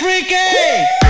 freaky!